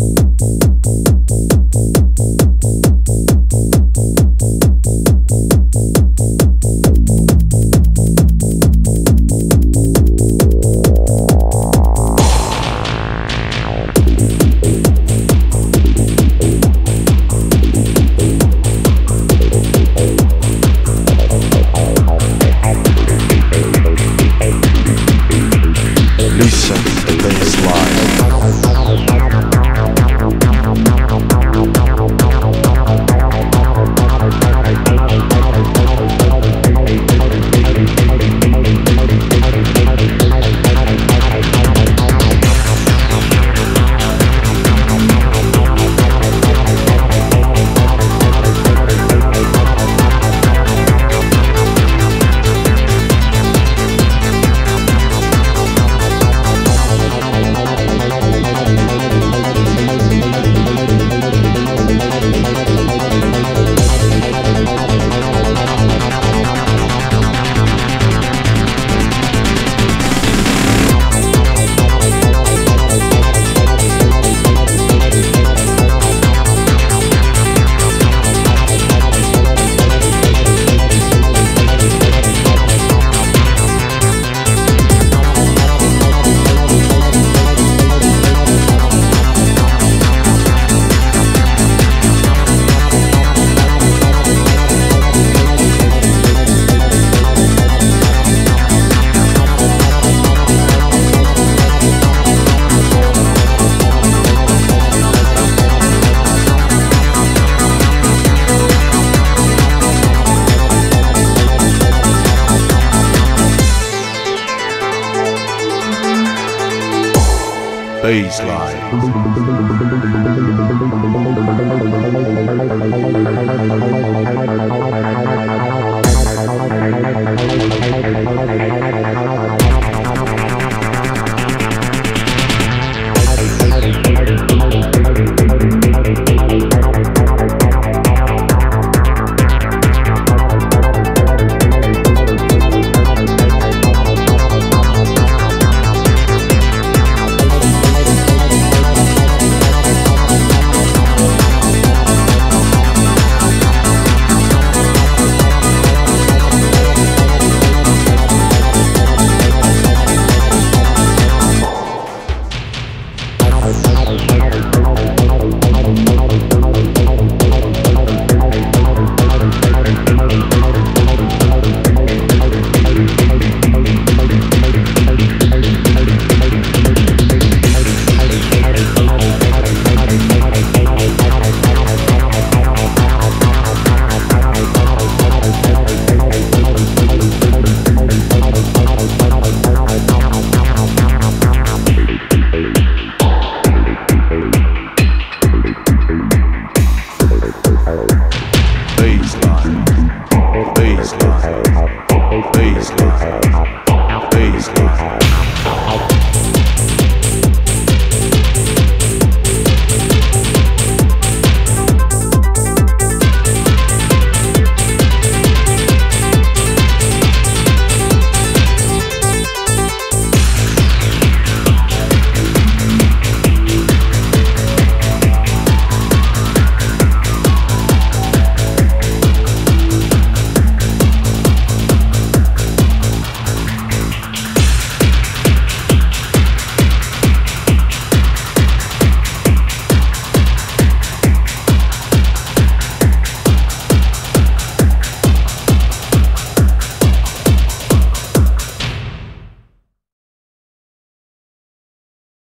Thank you. Bass